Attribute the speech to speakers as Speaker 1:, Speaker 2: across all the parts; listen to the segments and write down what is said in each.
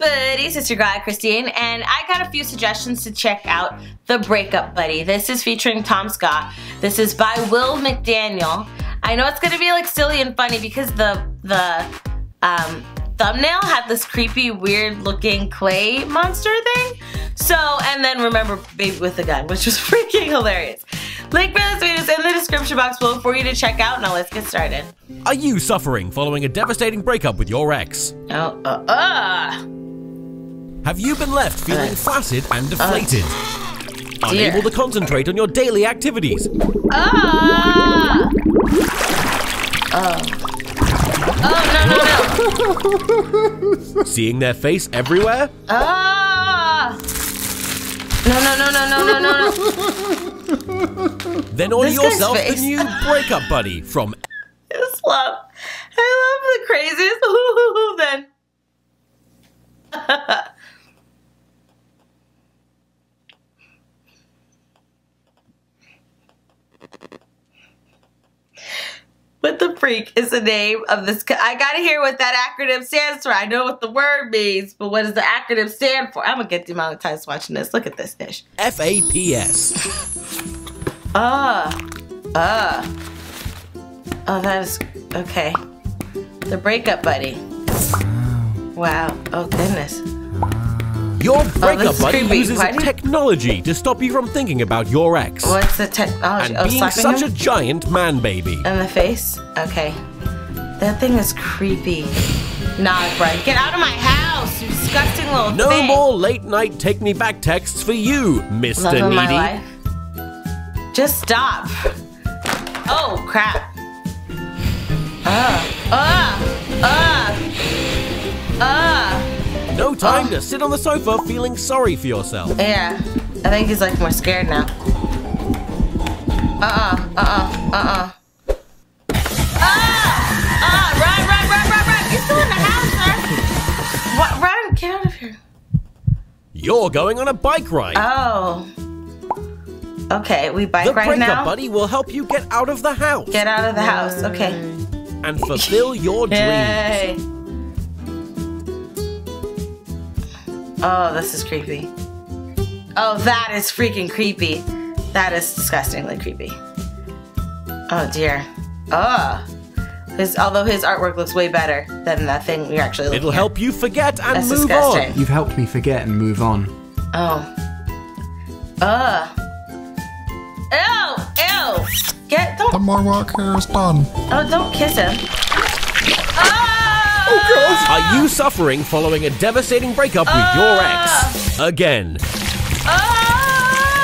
Speaker 1: buddies, it's your guy Christene, and I got a few suggestions to check out The Breakup Buddy. This is featuring Tomska. This is by Will McDaniel. I know it's gonna be like silly and funny because the the um, thumbnail had this creepy, weird looking clay monster thing. So, and then remember Baby with a Gun, which was freaking hilarious. Link for this video is in the description box below for you to check out. Now let's get started.
Speaker 2: Are you suffering following a devastating breakup with your ex?
Speaker 1: Oh, uh, uh.
Speaker 2: Have you been left feeling
Speaker 1: Uh.
Speaker 2: flaccid and deflated?
Speaker 1: dear.
Speaker 2: Unable to concentrate on your daily activities?
Speaker 1: Ah! Oh. Oh, no, no, no.
Speaker 2: Seeing their face everywhere?
Speaker 1: Ah! No, no, no, no, no, no, no, no.
Speaker 2: Then order
Speaker 1: This
Speaker 2: yourself the new breakup buddy from
Speaker 1: I just love, I love the craziest ooh, then. What the freak is the name of this? I gotta hear what that acronym stands for. I know what the word means, but what does the acronym stand for? I'm gonna get demonetized watching this. Look at this dish.
Speaker 2: FAPS.
Speaker 1: Ah, ah. Oh, that is okay. The breakup buddy. Wow. Oh goodness.
Speaker 2: Your breakup
Speaker 1: Oh,
Speaker 2: buddy
Speaker 1: creepy.
Speaker 2: uses
Speaker 1: Why do you-
Speaker 2: technology to stop you from thinking about your ex.
Speaker 1: What's the technology?
Speaker 2: And
Speaker 1: oh,
Speaker 2: being such
Speaker 1: him
Speaker 2: a giant man baby.
Speaker 1: in the face. Okay. That thing is creepy. Nah, Brian, get out of my house, you disgusting little
Speaker 2: No
Speaker 1: thing.
Speaker 2: more late night take me back texts for you, Mr.
Speaker 1: Love of my
Speaker 2: Needy.
Speaker 1: life. Just stop. Oh crap. Uh, uh,
Speaker 2: time to sit on the sofa feeling sorry for yourself.
Speaker 1: Yeah, I think he's like more scared now. Uh-uh, uh-uh, uh-uh. Ah! Ah! Run, run, run, run, run! You're still in the house, sir! What? Run! Get out of here.
Speaker 2: You're going on a bike ride.
Speaker 1: Oh. Okay, we bike
Speaker 2: the
Speaker 1: right now.
Speaker 2: buddy will help you get out of the house
Speaker 1: Get out of the house. Okay.
Speaker 2: and fulfill your dreams.
Speaker 1: Yay. Oh, this is creepy. Oh, that is freaking creepy. That is disgustingly creepy. Oh dear. Oh. His, although his artwork looks way better than that thing we're actually looking
Speaker 2: It'll
Speaker 1: at.
Speaker 2: help you forget and
Speaker 1: That's
Speaker 2: move
Speaker 1: disgusting.
Speaker 2: on.
Speaker 3: You've helped me forget and move on.
Speaker 1: Oh. Ugh. Ew! Ew! Get
Speaker 4: The
Speaker 1: don't
Speaker 4: my work here is done.
Speaker 1: oh don't kiss him.
Speaker 2: Are you ah! suffering following a devastating breakup with your ah! ex? Again.
Speaker 1: Ah!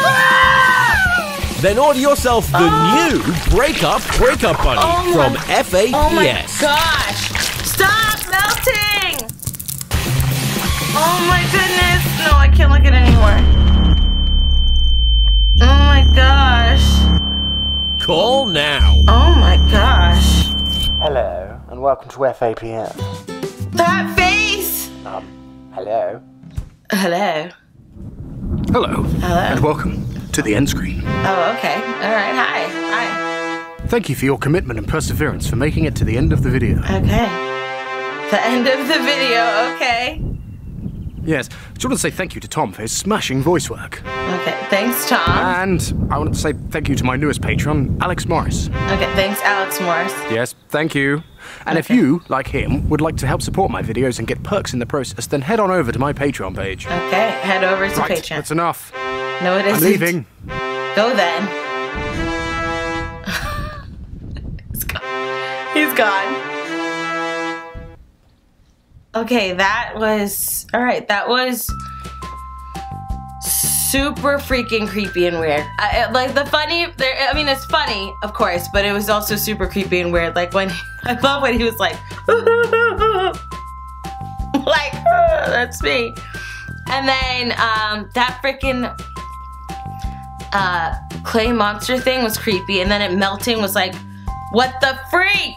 Speaker 1: ah!
Speaker 2: Then order yourself the new Breakup Breakup Bunny
Speaker 1: Oh
Speaker 2: from
Speaker 1: my-
Speaker 2: FAPS.
Speaker 1: Oh my gosh! Stop melting! Oh my goodness! No, I can't look at it anymore. Oh my gosh!
Speaker 2: Call now.
Speaker 1: Oh my gosh!
Speaker 5: Hello, and welcome to FAPM.
Speaker 1: That face!
Speaker 5: Um, Hello.
Speaker 1: Hello.
Speaker 6: Hello,
Speaker 1: Hello.
Speaker 6: and welcome to the end screen.
Speaker 1: Oh, okay. All right. Hi. Hi.
Speaker 6: Thank you for your commitment and perseverance for making it to the end of the video.
Speaker 1: Okay. The end of the video. Okay.
Speaker 6: Yes, I just want to say thank you to Tom for his smashing voice work.
Speaker 1: Okay. Thanks, Tom.
Speaker 6: And I want to say thank you to my newest patron, Alex Morris.
Speaker 1: Okay. Thanks, Alex Morris.
Speaker 6: Yes, thank you. And if you, like him, would like to help support my videos and get perks in the process, then head on over to my Patreon page.
Speaker 1: Okay. Head over to
Speaker 6: right,
Speaker 1: Patreon.
Speaker 6: that's enough.
Speaker 1: No, it
Speaker 6: I'm
Speaker 1: isn't.
Speaker 6: leaving.
Speaker 1: Go then. He's gone. He's gone. Okay, that was all right. That was super freaking creepy and weird. I, like the funny, there. I mean, it's funny, of course, but it was also super creepy and weird. Like when I love when he was like, like "Ah, that's me. And then um, that freaking uh, clay monster thing was creepy, and then it melting was like, what the freak?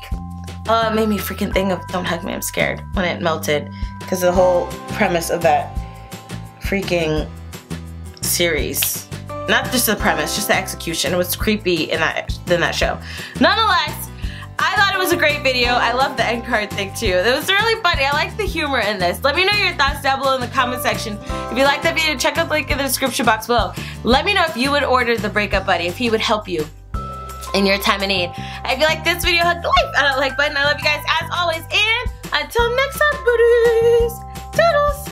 Speaker 1: Uh, made me freaking think of Don't Hug Me, I'm Scared when it melted, because the whole premise of that freaking series, not just the premise, just the execution, it was creepy in that in that show. Nonetheless, I thought it was a great video. I love the end card thing too. It was really funny. I liked the humor in this. Let me know your thoughts down below in the comment section. If you liked that video, check out the link in the description box below. Let me know if you would order the breakup buddy, if he would help you in your time of need. If you like this video, hit the like, like button. I love you guys as always. And until next time, buddies. Toodles.